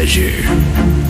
Treasure.